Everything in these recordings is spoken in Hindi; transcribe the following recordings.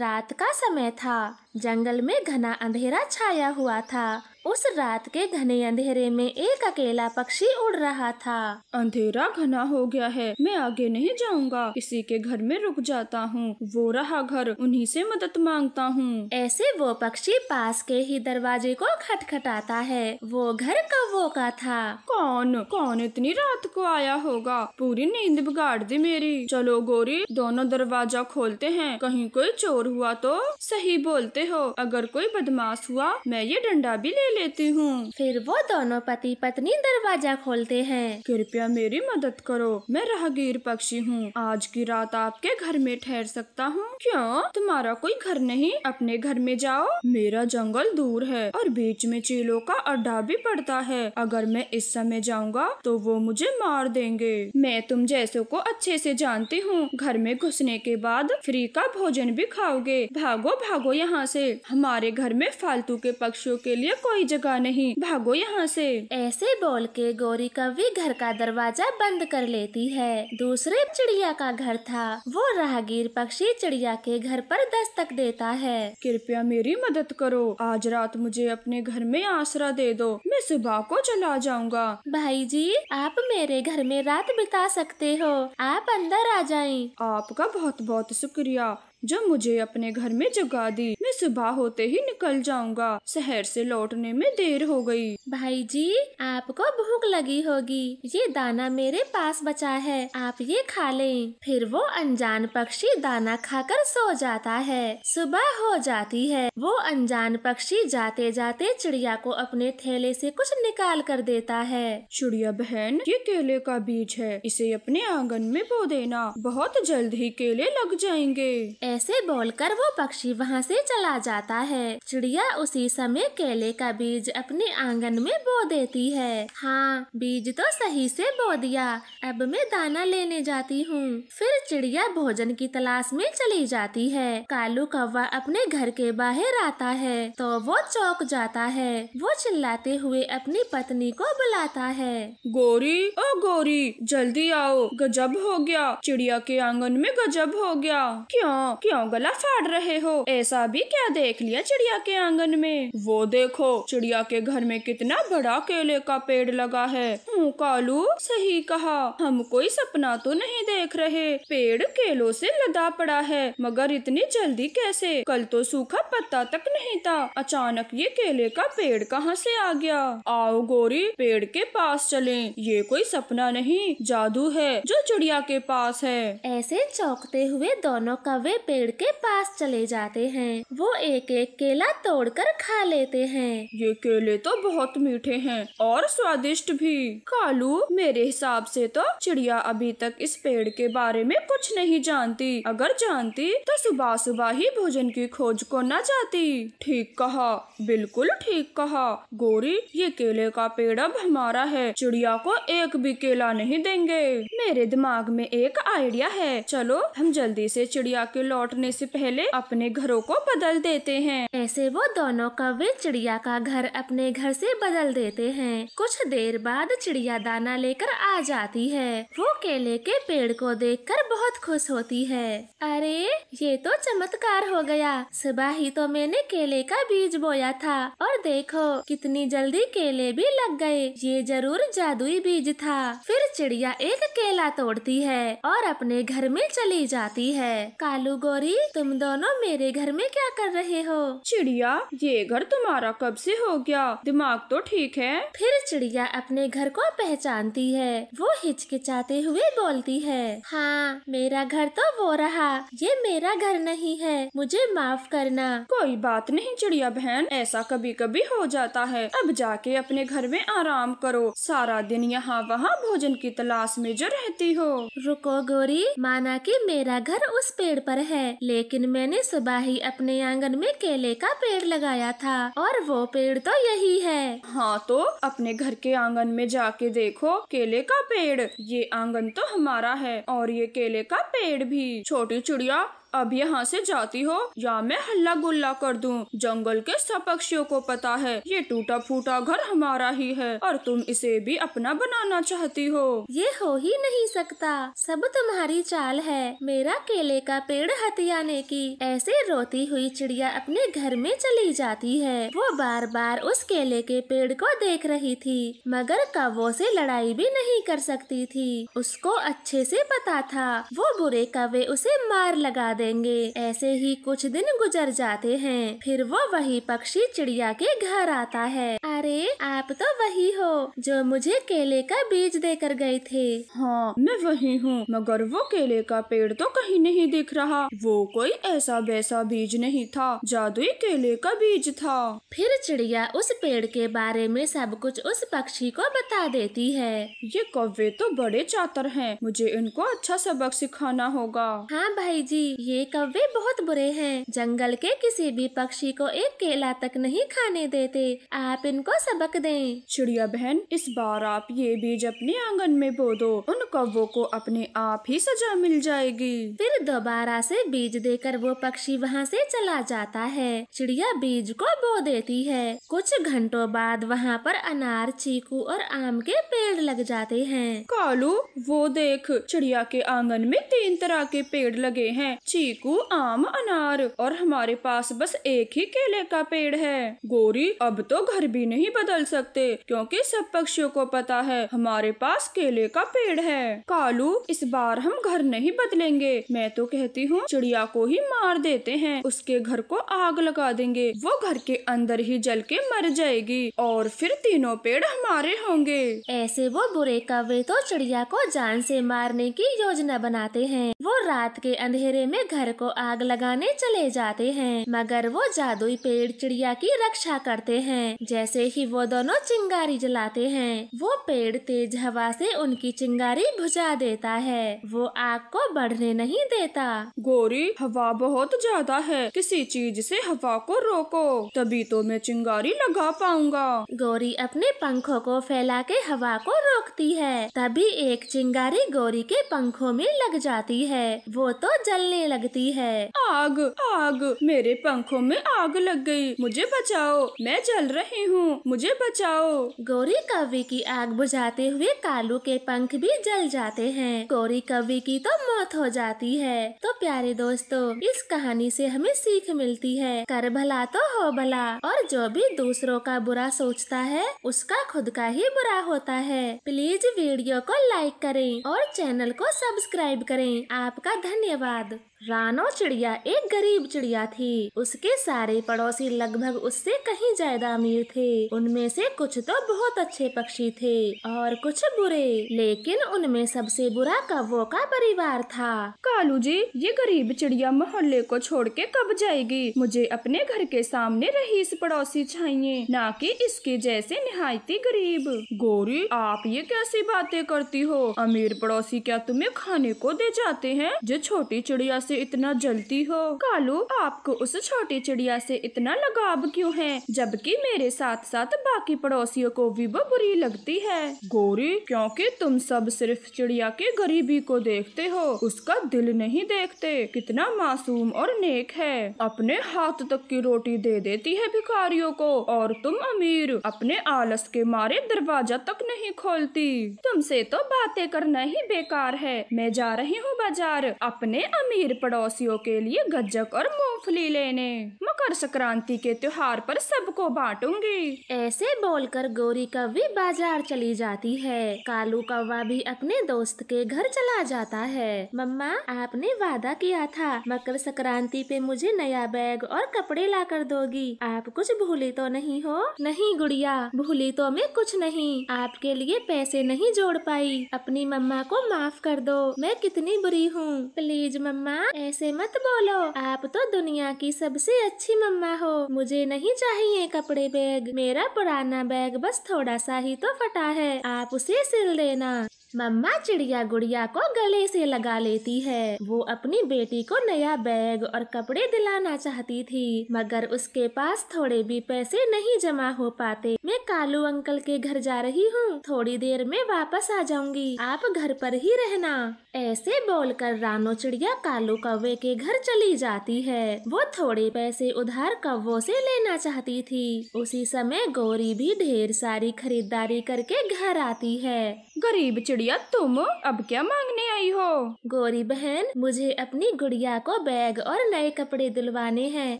रात का समय था। जंगल में घना अंधेरा छाया हुआ था। उस रात के घने अंधेरे में एक अकेला पक्षी उड़ रहा था। अंधेरा घना हो गया है। मैं आगे नहीं जाऊँगा। किसी के घर में रुक जाता हूँ। वो रहा घर। उन्हीं से मदद माँगता हूँ। ऐसे वो पक्षी पास के ही दरवाजे को खटखटाता है। वो घर कौवों का था। कौन? कौन इतनी रात को आया होगा? पूरी नींद बिगाड़ दी मेरी। चलो गोरी दोनों दरवाज़ा खोलते हैं। कहीं कोई चोर हुआ तो सही बोलते हो। अगर कोई बदमाश हुआ मैं ये डंडा भी ले लेती हूँ। फिर वो दोनों पति पत्नी दरवाज़ा खोलते हैं। कृपया मेरी मदद करो। मैं राहगीर पक्षी हूँ। आज की रात आपके घर में ठहर सकता हूँ। क्यों? तुम्हारा कोई घर नहीं। अपने घर में जाओ। मेरा जंगल दूर है और बीच में चीलों का अड्डा भी पड़ता है। अगर मैं इस समय जाऊँगा तो वो मुझे मार देंगे। मैं तुम जैसों को अच्छे से जानती हूँ। घर में घुसने के बाद फ्री का भोजन भी खाओगे। भागो भागो यहाँ से। हमारे घर में फालतू के पक्षियों के लिए कोई कोई जगह नहीं। भागो यहाँ से। ऐसे बोल के गौरी कवि घर का दरवाज़ा बंद कर लेती है। दूसरे चिड़िया का घर था। वो राहगीर पक्षी चिड़िया के घर पर दस्तक देता है। कृपया मेरी मदद करो। आज रात मुझे अपने घर में आसरा दे दो। मैं सुबह को चला जाऊँगा। भाई जी आप मेरे घर में रात बिता सकते हो। आप अंदर आ जाएँ। आपका बहुत बहुत शुक्रिया। जो मुझे अपने घर में जगा दी। मैं सुबह होते ही निकल जाऊँगा। शहर से लौटने में देर हो गई। भाई जी आपको भूख लगी होगी। ये दाना मेरे पास बचा है। आप ये खा लें। फिर वो अनजान पक्षी दाना खाकर सो जाता है। सुबह हो जाती है। वो अनजान पक्षी जाते जाते चिड़िया को अपने थैले से कुछ निकाल कर देता है। चिड़िया बहन ये केले का बीज है। इसे अपने आँगन में बो देना। बहुत जल्द ही केले लग जाएँगे। ऐसे बोलकर वो पक्षी वहाँ से चला जाता है। चिड़िया उसी समय केले का बीज अपने आँगन में बो देती है। हाँ बीज तो सही से बो दिया। अब मैं दाना लेने जाती हूँ। फिर चिड़िया भोजन की तलाश में चली जाती है। कालू कौवा अपने घर के बाहर आता है। तो वो चौक जाता है। वो चिल्लाते हुए अपनी पत्नी को बुलाता है। गोरी, ओ गोरी, जल्दी आओ। गजब हो गया। चिड़िया के आँगन में गजब हो गया। क्यों? क्यों गला फाड़ रहे हो? ऐसा भी क्या देख लिया चिड़िया के आँगन में? वो देखो, चिड़िया के घर में कितना बड़ा केले का पेड़ लगा है। कालू, सही कहा। हम कोई सपना तो नहीं देख रहे। पेड़ केलों से लदा पड़ा है, मगर इतनी जल्दी कैसे? कल तो सूखा पत्ता तक नहीं था। अचानक ये केले का पेड़ कहाँ से आ गया? आओ गोरी, पेड़ के पास चले। ये कोई सपना नहीं, जादू है जो चिड़िया के पास है। ऐसे चौंकते हुए दोनों कवे पेड़ के पास चले जाते हैं। वो एक एक केला तोड़कर खा लेते हैं। ये केले तो बहुत मीठे हैं और स्वादिष्ट भी। कालू, मेरे हिसाब से तो चिड़िया अभी तक इस पेड़ के बारे में कुछ नहीं जानती। अगर जानती तो सुबह सुबह ही भोजन की खोज को न जाती। ठीक कहा, बिल्कुल ठीक कहा। गोरी, ये केले का पेड़ अब हमारा है। चिड़िया को एक भी केला नहीं देंगे। मेरे दिमाग में एक आइडिया है। चलो, हम जल्दी से चिड़िया के लौट लौटने से पहले अपने घरों को बदल देते हैं। ऐसे वो दोनों कौवे चिड़िया का घर अपने घर से बदल देते हैं। कुछ देर बाद चिड़िया दाना लेकर आ जाती है। वो केले के पेड़ को देखकर बहुत खुश होती है। अरे, ये तो चमत्कार हो गया। सुबह ही तो मैंने केले का बीज बोया था। और देखो, कितनी जल्दी केले भी लग गए। ये ज़रूर जादुई बीज था। फिर चिड़िया एक केला तोड़ती है और अपने घर में चली जाती है। कालू गौरी तुम दोनों मेरे घर में क्या कर रहे हो? चिड़िया ये घर तुम्हारा कब से हो गया? दिमाग तो ठीक है? फिर चिड़िया अपने घर को पहचानती है। वो हिचकिचाते हुए बोलती है हाँ मेरा घर तो वो रहा। ये मेरा घर नहीं है। मुझे माफ़ करना। कोई बात नहीं चिड़िया बहन ऐसा कभी कभी हो जाता है। अब जाके अपने घर में आराम करो। सारा दिन यहाँ वहाँ भोजन की तलाश में जो रहती हो। रुको गोरी माना कि मेरा घर उस पेड़ पर है। लेकिन मैंने सुबह ही अपने आँगन में केले का पेड़ लगाया था, और वो पेड़ तो यही है। हाँ तो अपने घर के आँगन में जाके देखो, केले का पेड़। ये आँगन तो हमारा है, और ये केले का पेड़ भी। छोटी चिड़िया अब यहाँ से जाती हो? या मैं हल्ला गुल्ला कर दूँ। जंगल के सब पक्षियों को पता है, ये टूटा फूटा घर हमारा ही है, और तुम इसे भी अपना बनाना चाहती हो। ये हो ही नहीं सकता। सब तुम्हारी चाल है। मेरा केले का पेड़ हथियाने की। ऐसे रोती हुई चिड़िया अपने घर में चली जाती है। वो बार बार उस केले के पेड़ को देख रही थी, मगर कौवों से लड़ाई भी नहीं कर सकती थी। उसको अच्छे से पता था। वो बुरे कवे उसे मार लगा देंगे। ऐसे ही कुछ दिन गुजर जाते हैं फिर वो वही पक्षी चिड़िया के घर आता है। अरे आप तो वही हो जो मुझे केले का बीज देकर गए थे। हाँ मैं वही हूँ मगर वो केले का पेड़ तो कहीं नहीं दिख रहा। वो कोई ऐसा वैसा बीज नहीं था जादुई केले का बीज था। फिर चिड़िया उस पेड़ के बारे में सब कुछ उस पक्षी को बता देती है। ये कौवे तो बड़े चातर हैं मुझे इनको अच्छा सबक सिखाना होगा। हाँ भाई जी ये कौवे बहुत बुरे हैं। जंगल के किसी भी पक्षी को एक केला तक नहीं खाने देते। आप इनको सबक दें। चिड़िया बहन इस बार आप ये बीज अपने आँगन में बो दो उन कौवों को अपने आप ही सजा मिल जाएगी। फिर दोबारा से बीज देकर वो पक्षी वहाँ से चला जाता है। चिड़िया बीज को बो देती है। कुछ घंटों बाद वहाँ पर अनार चीकू और आम के पेड़ लग जाते हैं। कालू वो देख। चिड़िया के आँगन में तीन तरह के पेड़ लगे हैं। चीकू आम अनार, और हमारे पास बस एक ही केले का पेड़ है। गोरी अब तो घर भी नहीं बदल सकते, क्योंकि सब पक्षियों को पता है हमारे पास केले का पेड़ है। कालू, इस बार हम घर नहीं बदलेंगे। मैं तो कहती हूँ, चिड़िया को ही मार देते हैं। उसके घर को आग लगा देंगे। वो घर के अंदर ही जल के मर जाएगी, और फिर तीनों पेड़ हमारे होंगे। ऐसे वो बुरे कौवे तो चिड़िया को जान से मारने की योजना बनाते हैं। वो रात के अंधेरे में घर को आग लगाने चले जाते हैं मगर वो जादुई पेड़ चिड़िया की रक्षा करते हैं। जैसे ही वो दोनों चिंगारी जलाते हैं वो पेड़ तेज हवा से उनकी चिंगारी बुझा देता है। वो आग को बढ़ने नहीं देता। गोरी हवा बहुत ज़्यादा है किसी चीज़ से हवा को रोको तभी तो मैं चिंगारी लगा पाऊँगा। गोरी अपने पंखों को फैला के हवा को रोकती है तभी एक चिंगारी गोरी के पंखों में लग जाती है। वो तो जलने लगती है। आग आग मेरे पंखों में आग लग गई। मुझे बचाओ मैं जल रही हूँ मुझे बचाओ। गौरी कवि की आग बुझाते हुए कालू के पंख भी जल जाते हैं। गौरी कवि की तो मौत हो जाती है। तो प्यारे दोस्तों इस कहानी से हमें सीख मिलती है। कर भला तो हो भला और जो भी दूसरों का बुरा सोचता है उसका खुद का ही बुरा होता है। प्लीज़ वीडियो को लाइक करें और चैनल को सब्सक्राइब करें। आपका धन्यवाद। रानो चिड़िया एक गरीब चिड़िया थी। उसके सारे पड़ोसी लगभग उससे कहीं ज़्यादा अमीर थे। उनमें से कुछ तो बहुत अच्छे पक्षी थे और कुछ बुरे लेकिन उनमें सबसे बुरा कौवों का परिवार था। कालू जी ये गरीब चिड़िया मोहल्ले को छोड़ के कब जाएगी? मुझे अपने घर के सामने रहीस पड़ोसी चाहिए न कि इसके जैसे निहायती गरीब। गोरी आप ये कैसी बातें करती हो? अमीर पड़ोसी क्या तुम्हें खाने को दे जाते हैं? जो छोटी चिड़िया से इतना जलती हो? कालू, आपको उस छोटी चिड़िया से इतना लगाव क्यों है? जबकि मेरे साथ साथ बाकी पड़ोसियों को भी वो बुरी लगती है। गोरी, क्योंकि तुम सब सिर्फ़ चिड़िया के गरीबी को देखते हो। उसका दिल नहीं देखते। कितना मासूम और नेक है। अपने हाथ तक की रोटी दे देती है भिखारियों को, और तुम अमीर, अपने आलस के मारे दरवाज़ा तक नहीं खोलती। तुमसे तो बातें करना ही बेकार है। मैं जा रही हूँ बाज़ार। अपने अमीर पड़ोसियों के लिए गज्जक और मूंगफली लेने। मकर संक्रांति के त्योहार पर सबको बांटूँगी। ऐसे बोलकर गोरी कौवी बाज़ार चली जाती है। कालू कौवा भी अपने दोस्त के घर चला जाता है। मम्मा, आपने वादा किया था, मकर संक्रांति पे मुझे नया बैग और कपड़े ला कर दोगी। आप कुछ भूली तो नहीं हो? नहीं गुड़िया, भूली तो मैं कुछ नहीं। आपके लिए पैसे नहीं जोड़ पाई। अपनी मम्मा को माफ़ कर दो। मैं कितनी बुरी हूँ। प्लीज़ मम्मा ऐसे मत बोलो। आप तो दुनिया की सबसे अच्छी मम्मा हो। मुझे नहीं चाहिए कपड़े बैग। मेरा पुराना बैग बस थोड़ा सा ही तो फटा है। आप उसे सिल देना। मम्मा चिड़िया गुड़िया को गले से लगा लेती है। वो अपनी बेटी को नया बैग और कपड़े दिलाना चाहती थी, मगर उसके पास थोड़े भी पैसे नहीं जमा हो पाते। मैं कालू अंकल के घर जा रही हूँ, थोड़ी देर में वापस आ जाऊँगी। आप घर पर ही रहना। ऐसे बोलकर रानो चिड़िया कालू कौवे के घर चली जाती है। वो थोड़े पैसे उधार कौवों से लेना चाहती थी। उसी समय गौरी भी ढेर सारी खरीदारी करके घर आती है। गरीब चिड़िया तुम अब क्या मांगने आई हो? गौरी बहन मुझे अपनी गुड़िया को बैग और नए कपड़े दिलवाने हैं।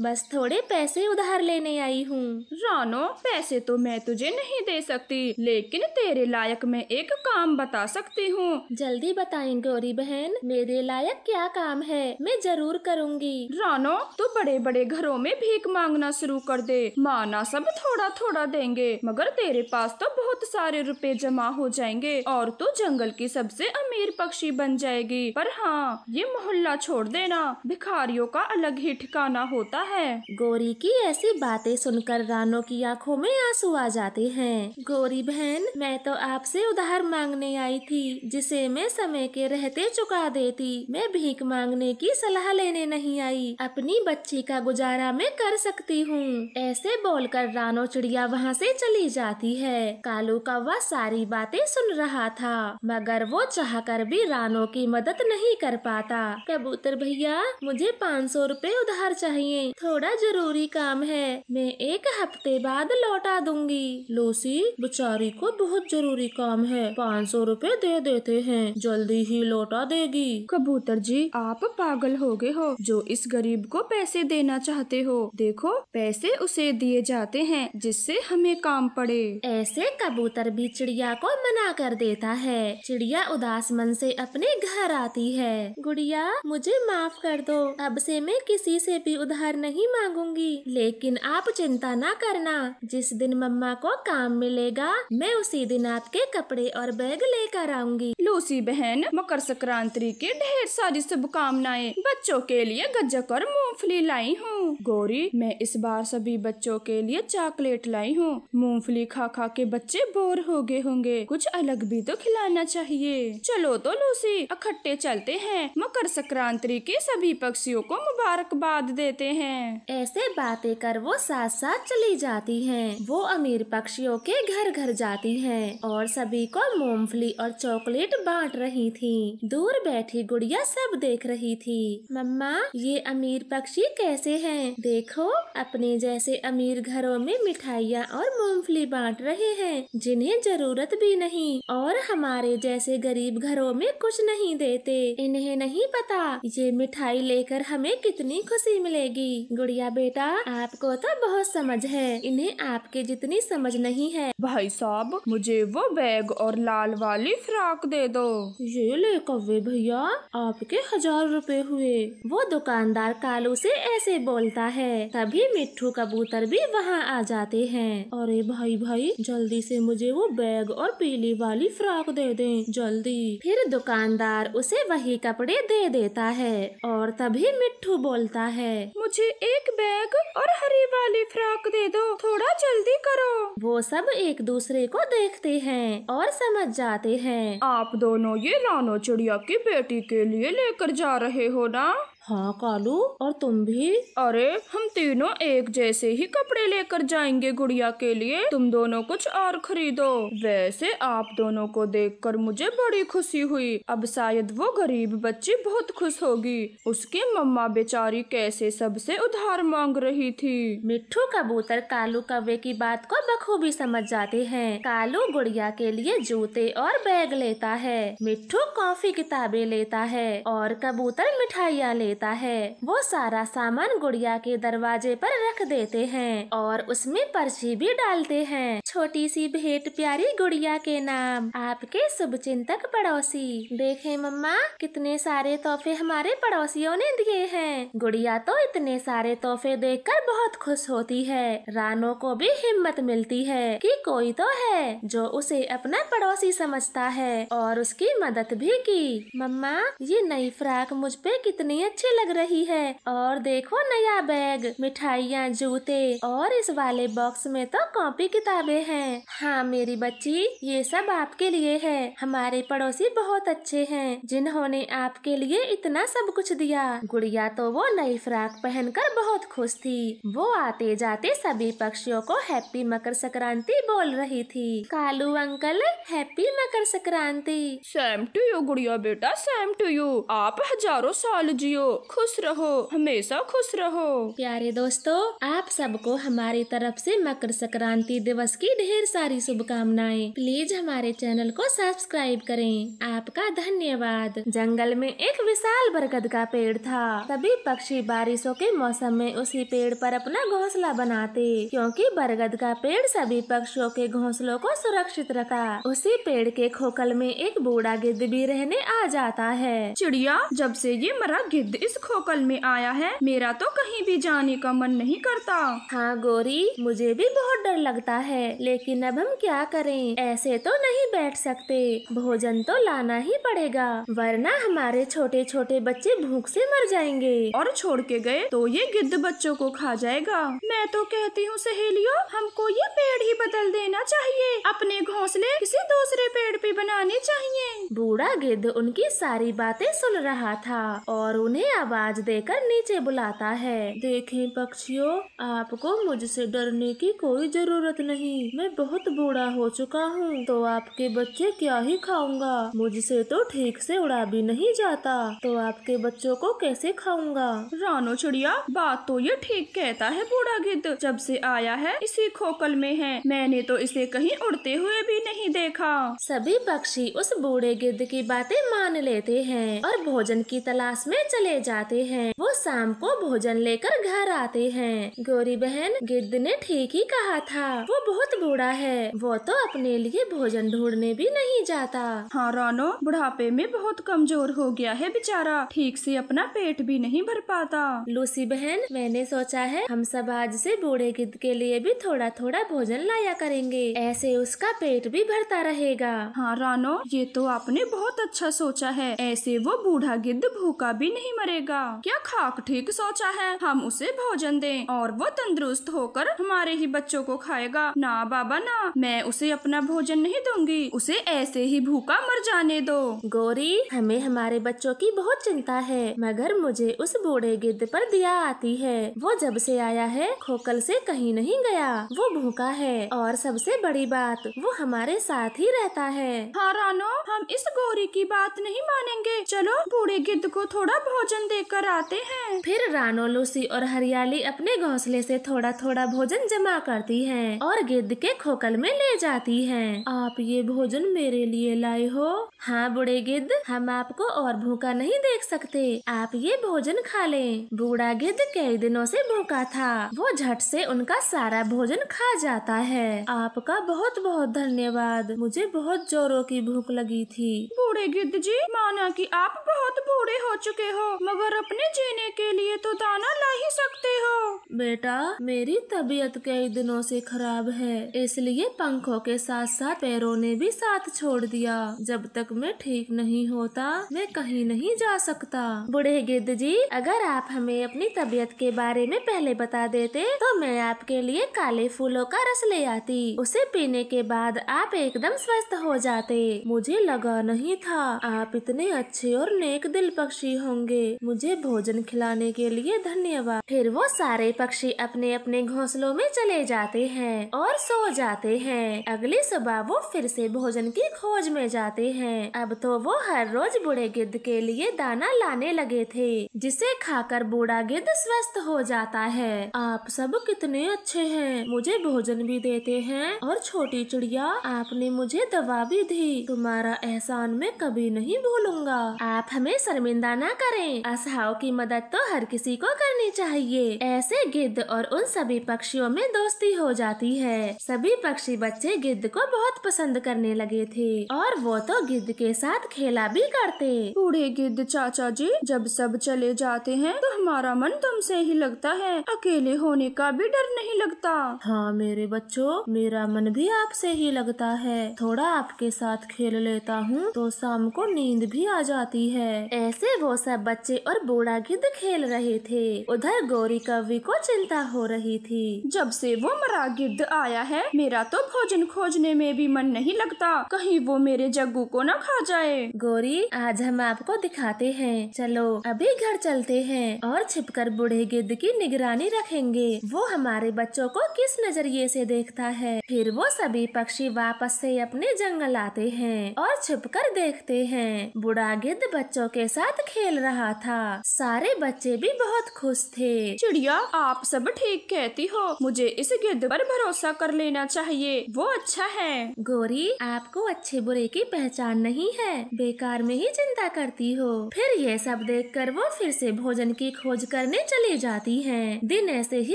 बस थोड़े पैसे उधार लेने आई हूँ। रानो पैसे तो मैं तुझे नहीं दे सकती लेकिन तेरे लायक मैं एक काम बता सकती हूँ। जल्दी बताएँ गौरी बहन मेरे लायक क्या काम है? मैं ज़रूर करूँगी। रानो तू बड़े बड़े घरों में भीख मांगना शुरू कर दे। माना सब थोड़ा थोड़ा देंगे मगर तेरे पास तो बहुत सारे रुपए जमा हो जाएँगे और तू जंगल की सबसे अमीर पक्षी बन जाएगी। पर हाँ ये मोहल्ला छोड़ देना। भिखारियों का अलग ही ठिकाना होता है। गौरी की ऐसी बातें सुनकर रानो की आँखों में आँसू आ जाते हैं। गौरी बहन, मैं तो आपसे उधार मांगने आई थी, जिसे मैं समय के रहते चुका देती। मैं भीख मांगने की सलाह लेने नहीं आई। अपनी बच्ची का गुजारा मैं कर सकती हूँ। ऐसे बोलकर रानो चिड़िया वहाँ से चली जाती है। कालू कौवा सारी बातें सुन रहा था। मगर वो चाहकर भी रानो की मदद नहीं कर पाता। कबूतर भैया, मुझे पाँच सौ रूपए उधार चाहिए। थोड़ा ज़रूरी काम है। मैं एक हफ़्ते बाद लौटा दूँगी। लोसी, बेचारी को बहुत ज़रूरी काम है। पाँच सौ रूपए दे देते हैं। जल्दी ही लौटा देगी। कबूतर जी, आप पागल हो गए हो। जो इस गरीब को पैसे देना चाहते हो। देखो, पैसे उसे दिए जाते हैं, जिससे हमें काम पड़े। ऐसे कबूतर भी चिड़िया को मना कर देता है। चिड़िया उदास मन से अपने घर आती है। गुड़िया, मुझे माफ़ कर दो। अब से मैं किसी से भी उधार नहीं मांगूँगी। लेकिन आप चिंता ना करना। जिस दिन मम्मा को काम मिलेगा, मैं उसी दिन आपके कपड़े और बैग लेकर आऊँगी। लूसी बहन, मकर संक्रांति के ढेर सारी शुभकामनाएँ बच्चों के लिए गज्जक और मूंगफली लाई हूँ। गौरी, मैं इस बार सभी बच्चों के लिए चॉकलेट लाई हूँ। मूंगफली खा खा के बच्चे बोर हो गए होंगे। कुछ अलग भी तो खिलाना चाहिए। चलो तो लूसी इकट्ठे चलते हैं। मकर संक्रांति के सभी पक्षियों को मुबारकबाद देते हैं। ऐसे बातें कर वो साथ साथ चली जाती हैं। वो अमीर पक्षियों के घर घर जाती हैं और सभी को मूंगफली और चॉकलेट बांट रही थी। दूर बैठी गुड़िया सब देख रही थी। मम्मा, ये अमीर पक्षी कैसे हैं? देखो, अपने जैसे अमीर घरों में मिठाइयाँ और मूंगफली बांट रहे हैं। जिन्हें ज़रूरत भी नहीं। और हमारे जैसे गरीब घरों में कुछ नहीं देते। इन्हें नहीं पता ये मिठाई लेकर हमें कितनी खुशी मिलेगी। गुड़िया बेटा आपको तो बहुत समझ है। इन्हें आपके जितनी समझ नहीं है। भाई साहब मुझे वो बैग और लाल वाली फ्रॉक दे दो। ये ले कव्वे भैया आपके हज़ार रुपए हुए। वो दुकानदार कालू से ऐसे बोलता है। तभी मिट्ठू कबूतर भी वहाँ आ जाते हैं। अरे भाई भाई जल्दी से मुझे वो बैग और पीली वाली फ्रॉक दे दें जल्दी। फिर दुकानदार उसे वही कपड़े दे देता है और तभी मिट्ठू बोलता है, मुझे एक बैग और हरी वाली फ्रॉक दे दो, थोड़ा जल्दी करो। वो सब एक दूसरे को देखते हैं और समझ जाते हैं। आप दोनों ये रानो चिड़िया की बेटी के लिए लेकर जा रहे हो ना? हाँ कालू और तुम भी? अरे हम तीनों एक जैसे ही कपड़े लेकर जाएँगे गुड़िया के लिए। तुम दोनों कुछ और खरीदो। वैसे आप दोनों को देखकर मुझे बड़ी खुशी हुई। अब शायद वो गरीब बच्ची बहुत खुश होगी। उसकी मम्मा बेचारी कैसे सबसे उधार मांग रही थी? मिट्ठू कबूतर कालू कव्वे की बात को बखूबी समझ जाते हैं। कालू गुड़िया के लिए जूते और बैग लेता है। मिट्ठू कॉफ़ी किताबें लेता है और कबूतर मिठाइयाँ लेता है। वो सारा सामान गुड़िया के दरवाजे पर रख देते हैं और उसमें पर्ची भी डालते हैं। छोटी सी भेंट प्यारी गुड़िया के नाम, आपके शुभ चिंतक पड़ोसी। देखे मम्मा, कितने सारे तोहफे हमारे पड़ोसियों ने दिए हैं। गुड़िया तो इतने सारे तोहफे देखकर बहुत खुश होती है। रानो को भी हिम्मत मिलती है कि कोई तो है जो उसे अपना पड़ोसी समझता है और उसकी मदद भी की। मम्मा, ये नई फ्रॉक मुझ पे कितनी अच्छी अच्छी लग रही है। और देखो नया बैग, मिठाइयाँ, जूते और इस वाले बॉक्स में तो कॉपी किताबें हैं। हाँ मेरी बच्ची, ये सब आपके लिए है। हमारे पड़ोसी बहुत अच्छे हैं, जिन्होंने आपके लिए इतना सब कुछ दिया। गुड़िया तो वो नई फ्रॉक पहनकर बहुत खुश थी। वो आते जाते सभी पक्षियों को हैप्पी मकर संक्रांति बोल रही थी। Kalu uncle, happy Makar Sankranti. Same to you गुड़िया बेटा सेम टू यू आप हज़ारों साल जियो। खुश रहो, हमेशा खुश रहो। प्यारे दोस्तों, आप सबको हमारी तरफ़ से मकर संक्रांति दिवस की ढेर सारी शुभकामनाएँ। प्लीज़ हमारे चैनल को सब्सक्राइब करें। आपका धन्यवाद। जंगल में एक विशाल बरगद का पेड़ था। सभी पक्षी बारिशों के मौसम में उसी पेड़ पर अपना घोंसला बनाते, क्योंकि बरगद का पेड़ सभी पक्षियों के घोंसलों को सुरक्षित रखा उसी पेड़ के खोखल में एक बूढ़ा गिद्ध भी रहने आ जाता है। चिड़िया, जब से ये मरा गिद्ध इस खोखल में आया है मेरा तो कहीं भी जाने का मन नहीं करता। हाँ गोरी मुझे भी बहुत डर लगता है लेकिन अब हम क्या करें? ऐसे तो नहीं बैठ सकते। भोजन तो लाना ही पड़ेगा वरना हमारे छोटे छोटे बच्चे भूख से मर जाएँगे। और छोड़ के गए तो ये गिद्ध बच्चों को खा जाएगा। मैं तो कहती हूँ सहेलियों हमको ये पेड़ ही बदल देना चाहिए। अपने घोंसले किसी दूसरे पेड़ पे बनाने चाहिए। बूढ़ा गिद्ध उनकी सारी बातें सुन रहा था और उन्हें आवाज़ देकर नीचे बुलाता है। देखें पक्षियों आपको मुझसे डरने की कोई ज़रूरत नहीं। मैं बहुत बूढ़ा हो चुका हूँ तो आपके बच्चे क्या ही खाऊँगा? मुझसे तो ठीक से उड़ा भी नहीं जाता। तो आपके बच्चों को कैसे खाऊँगा? रानो चिड़िया बात तो ये ठीक कहता है बूढ़ा गिद्ध। जब से आया है इसी खोकल में है। मैंने तो इसे कहीं उड़ते हुए भी नहीं देखा। सभी पक्षी उस बूढ़े गिद्ध की बातें मान लेते हैं और भोजन की तलाश में चले जाते हैं। वो शाम को भोजन लेकर घर आते हैं। गौरी बहन गिद्ध ने ठीक ही कहा था। वो बहुत बूढ़ा है। वो तो अपने लिए भोजन ढूँढने भी नहीं जाता। हाँ रानो बुढ़ापे में बहुत कमज़ोर हो गया है बेचारा। ठीक से अपना पेट भी नहीं भर पाता। लूसी बहन मैंने सोचा है हम सब आज से बूढ़े गिद्ध के लिए भी थोड़ा थोड़ा भोजन लाया करेंगे। ऐसे उसका पेट भी भरता रहेगा। हाँ रानो ये तो आपने बहुत अच्छा सोचा है। ऐसे वो बूढ़ा गिद्ध भूखा भी नहीं मरेगा क्या खाक ठीक सोचा है? हम उसे भोजन दें और वो तंदुरुस्त होकर हमारे ही बच्चों को खाएगा। ना बाबा ना। मैं उसे अपना भोजन नहीं दूँगी। उसे ऐसे ही भूखा मर जाने दो। गौरी हमें हमारे बच्चों की बहुत चिंता है मगर मुझे उस बूढ़े गिद्ध पर दिया आती है। वो जब से आया है खोकल से कहीं नहीं गया। वो भूखा है। और सबसे बड़ी बात वो हमारे साथ ही रहता है। हाँ रानो हम इस गौरी की बात नहीं मानेंगे। चलो बूढ़े गिद्ध को थोड़ा भोजन देकर आते हैं। फिर रानो लूसी और हरियाली अपने घोंसले से थोड़ा थोड़ा भोजन जमा करती हैं और गिद्ध के खोकल में ले जाती हैं। आप ये भोजन मेरे लिए लाए हो? हाँ बूढ़े गिद्ध हम आपको और भूखा नहीं देख सकते। आप ये भोजन खा लें। बूढ़ा गिद्ध कई दिनों से भूखा था। वो झट से उनका सारा भोजन खा जाता है। आपका बहुत बहुत धन्यवाद। मुझे बहुत जोरों की भूख लगी थी। बूढ़े गिद्ध जी माना कि आप बहुत बूढ़े हो चुके हो। मगर अपने जीने के लिए तो दाना ला ही सकते हो। बेटा, मेरी तबीयत कई दिनों से खराब है, इसलिए पंखों के साथ साथ पैरों ने भी साथ छोड़ दिया। जब तक मैं ठीक नहीं होता, मैं कहीं नहीं जा सकता। बूढ़े गिद्ध जी, अगर आप हमें अपनी तबीयत के बारे में पहले बता देते तो मैं आपके लिए काले फूलों का रस ले आती। उसे पीने के बाद आप एकदम स्वस्थ हो जाते। मुझे लगा नहीं था, आप इतने अच्छे और नेक दिल पक्षी होंगे। मुझे भोजन खिलाने के लिए धन्यवाद। फिर वो सारे पक्षी अपने अपने घोंसलों में चले जाते हैं और सो जाते हैं। अगली सुबह वो फिर से भोजन की खोज में जाते हैं। अब तो वो हर रोज बूढ़े गिद्ध के लिए दाना लाने लगे थे, जिसे खाकर बूढ़ा गिद्ध स्वस्थ हो जाता है। आप सब कितने अच्छे हैं। मुझे भोजन भी देते हैं और छोटी चिड़िया, आपने मुझे दवा भी दी। तुम्हारा एहसान मैं कभी नहीं भूलूँगा। आप हमें शर्मिंदा न करें। असहाव की मदद तो हर किसी को करनी चाहिए। ऐसे गिद्ध और उन सभी पक्षियों में दोस्ती हो जाती है। सभी पक्षी बच्चे गिद्ध को बहुत पसंद करने लगे थे और वो तो गिद्ध के साथ खेला भी करते। बूढ़े गिद्ध चाचा जी जब सब चले जाते हैं तो हमारा मन तुमसे ही लगता है। अकेले होने का भी डर नहीं लगता। हाँ मेरे बच्चों मेरा मन भी आपसे ही लगता है। थोड़ा आपके साथ खेल लेता हूँ तो शाम को नींद भी आ जाती है। ऐसे वो सब बच्चे और बूढ़ा गिद्ध खेल रहे थे। उधर गौरी कवि को चिंता हो रही थी। जब से वो मरा गिद्ध आया है, मेरा तो भोजन खोजने में भी मन नहीं लगता। कहीं वो मेरे जग्गू को न खा जाए। गौरी, आज हम आपको दिखाते हैं। चलो, अभी घर चलते हैं और छिपकर बूढ़े गिद्ध की निगरानी रखेंगे। वो हमारे बच्चों को किस नज़रिए से देखता है? फिर वो सभी पक्षी वापस से अपने जंगल आते हैं और छिपकर देखते हैं। बूढ़ा गिद्ध बच्चों के साथ खेल रहा था। सारे बच्चे भी बहुत खुश थे। चिड़िया आप सब ठीक कहती हो। मुझे इस गिद्ध पर भरोसा कर लेना चाहिए। वो अच्छा है। गोरी आपको अच्छे बुरे की पहचान नहीं है। बेकार में ही चिंता करती हो। फिर ये सब देखकर वो फिर से भोजन की खोज करने चली जाती हैं। दिन ऐसे ही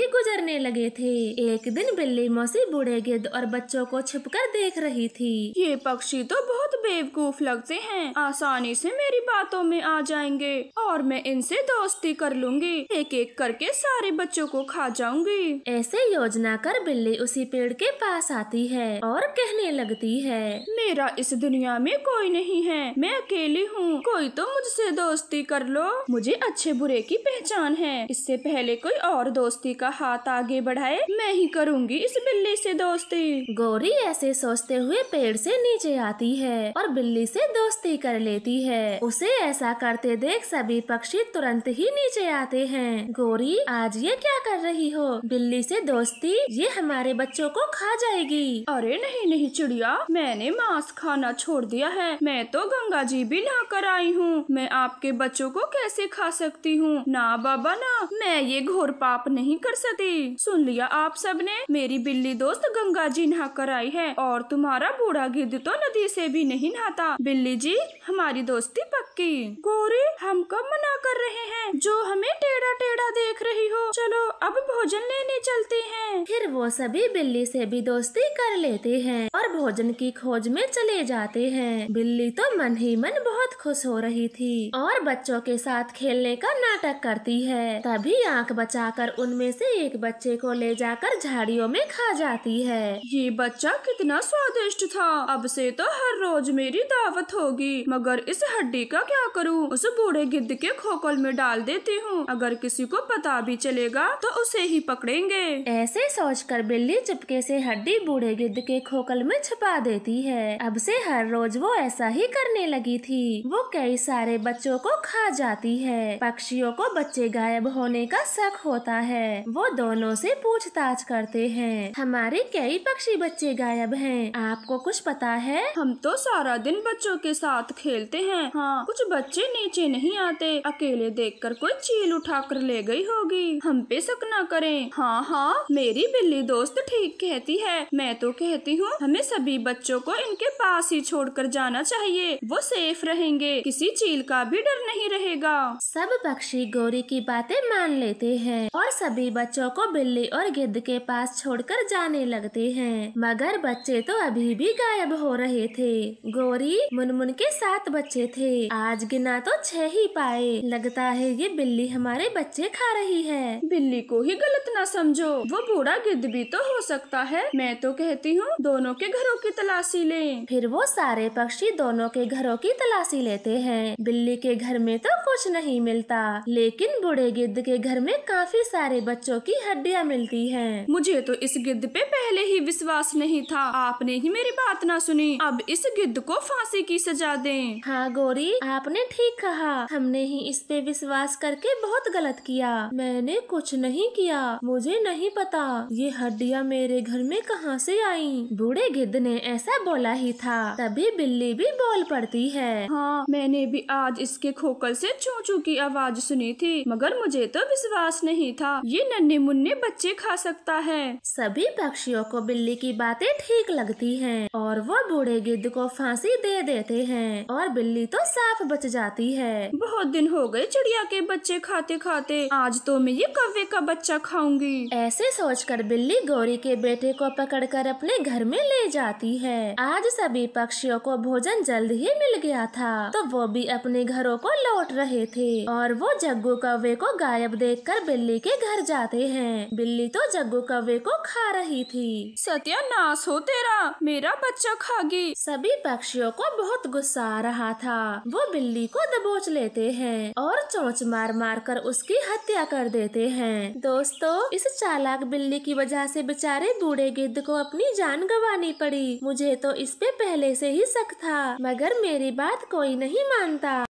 गुजरने लगे थे। एक दिन बिल्ली मौसी बूढ़े गिद्ध और बच्चों को छिपकर देख रही थी। ये पक्षी तो बहुत बेवकूफ़ लगते हैं। आसानी से मेरी बातों में आ जाएँगे। और मैं इनसे दोस्ती कर लूँगी। एक एक करके सारे बच्चों को खा जाऊँगी। ऐसे योजना कर बिल्ली उसी पेड़ के पास आती है और कहने लगती है मेरा इस दुनिया में कोई नहीं है। मैं अकेली हूँ। कोई तो मुझसे दोस्ती कर लो। मुझे अच्छे बुरे की पहचान है। इससे पहले कोई और दोस्ती का हाथ आगे बढ़ाए मैं ही करूँगी इस बिल्ली से दोस्ती। गौरी ऐसे सोचते हुए पेड़ से नीचे आती है और बिल्ली से दोस्ती कर लेती है। उसे ऐसा करते देख सभी पक्षी तुरंत ही नीचे आते हैं। गोरी, आज ये क्या कर रही हो? बिल्ली से दोस्ती, ये हमारे बच्चों को खा जाएगी। अरे नहीं नहीं चिड़िया, मैंने मांस खाना छोड़ दिया है। मैं तो गंगा जी भी नहा कर आई हूँ। मैं आपके बच्चों को कैसे खा सकती हूँ? ना बाबा, ना। मैं ये घोर पाप नहीं कर सकती सुन लिया आप सबने मेरी बिल्ली दोस्त गंगा जी नहा कर आई है। और तुम्हारा बूढ़ा गिद्ध तो नदी से भी नहीं नहाता। बिल्ली जी, हमारी दोस्ती पक्की। गोरी, हम कब मना कर रहे हैं, जो हमें टेढ़ा टेढ़ा देख रही हो। चलो, अब भोजन लेने चलते हैं। फिर वो सभी बिल्ली से भी दोस्ती कर लेते हैं और भोजन की खोज में चले जाते हैं। बिल्ली तो मन ही मन बहुत खुश हो रही थी और बच्चों के साथ खेलने का नाटक करती है। तभी आँख बचाकर उनमें से एक बच्चे को ले जाकर झाड़ियों में खा जाती है। ये बच्चा कितना स्वादिष्ट था। अब से तो हर रोज मेरी दावत होगी, मगर इस हड्डी का क्या करूँ? उस बूढ़े गिद्ध के खोखल में डाल देती हूँ। अगर किसी को पता भी चलेगा तो उसे ही पकड़ेंगे। ऐसे सोचकर बिल्ली चुपके से हड्डी बूढ़े गिद्ध के खोखल में छुपा देती है। अब से हर रोज वो ऐसा ही करने लगी थी। वो कई सारे बच्चों को खा जाती है। पक्षियों को बच्चे गायब होने का शक होता है। वो दोनों से पूछताछ करते हैं। हमारे कई पक्षी बच्चे गायब हैं। आपको कुछ पता है? हम तो सारा दिन बच्चों के साथ खेलते हैं। हाँ कुछ बच्चे नीचे नहीं आते। अकेले देखकर कोई चील उठा कर ले गई होगी। हम पे शक न करें। हाँ हाँ मेरी बिल्ली दोस्त ठीक कहती है। मैं तो कहती हूँ, हमें सभी बच्चों को इनके पास ही छोड़कर जाना चाहिए। वो सेफ़ रहेंगे। किसी चील का भी डर नहीं रहेगा। सब पक्षी गौरी की बातें मान लेते हैं और सभी बच्चों को बिल्ली और गिद्ध के पास छोड़कर जाने लगते हैं। मगर बच्चे तो अभी भी गायब हो रहे थे। गौरी, मुनमुन के सात बच्चे थे। आज गिना तो छह ही पाए लगता है ये बिल्ली हमारे बच्चे खा रही है। बिल्ली को ही गलत ना समझो। वो बूढ़ा गिद्ध भी तो हो सकता है। मैं तो कहती हूँ दोनों के घरों की तलाशी लें। फिर वो सारे पक्षी दोनों के घरों की तलाशी लेते हैं। बिल्ली के घर में तो कुछ नहीं मिलता लेकिन बूढ़े गिद्ध के घर में काफ़ी सारे बच्चों की हड्डियाँ मिलती हैं। मुझे तो इस गिद्ध पे पहले ही विश्वास नहीं था। आपने ही मेरी बात ना सुनी। अब इस गिद्ध को फांसी की सजा दें। हाँ गौरी आपने ठीक कहा। हमने ही इस पे विश्वास करके बहुत गलत किया। मैंने कुछ नहीं किया। मुझे नहीं पता ये हड्डियाँ मेरे घर में कहाँ से आई। बूढ़े गिद्ध ने ऐसा बोला ही था। तभी बिल्ली भी बोल पड़ती है। हाँ मैंने भी आज इसके खोखल से चू चू की आवाज़ सुनी थी, मगर मुझे तो विश्वास नहीं था। ये नन्हे मुन्ने बच्चे खा सकता है। सभी पक्षियों को बिल्ली की बातें ठीक लगती हैं, और वो बूढ़े गिद्ध को फांसी दे देते हैं, और बिल्ली तो साफ़ बच जाती है। बहुत दिन हो गए चिड़िया के बच्चे खाते खाते। आज तो मैं ये कव्वे का बच्चा खाऊँगी। ऐसे सोचकर बिल्ली गौरी के बेटे को पकड़कर अपने घर में ले जाती है। आज सभी पक्षियों को भोजन जल्द ही मिल गया था तो वो भी अपने घरों को लौट रहे थे। और वो जग्गू कौवे को गायब देखकर बिल्ली के घर जाते हैं। बिल्ली तो जग्गू कौवे को खा रही थी। सत्यानाश हो तेरा। मेरा बच्चा खागी। सभी पक्षियों को बहुत गुस्सा आ रहा था। वो बिल्ली को दबोच लेते हैं और चोंच मार मार कर उसकी हत्या कर देते हैं। दोस्तों, इस चालाक बिल्ली की वजह से बेचारे बूढ़े गिद्ध को अपनी जान गंवानी पड़ी। मुझे तो इस पे पहले से ही शक था, मगर मेरी बात कोई नहीं मानता।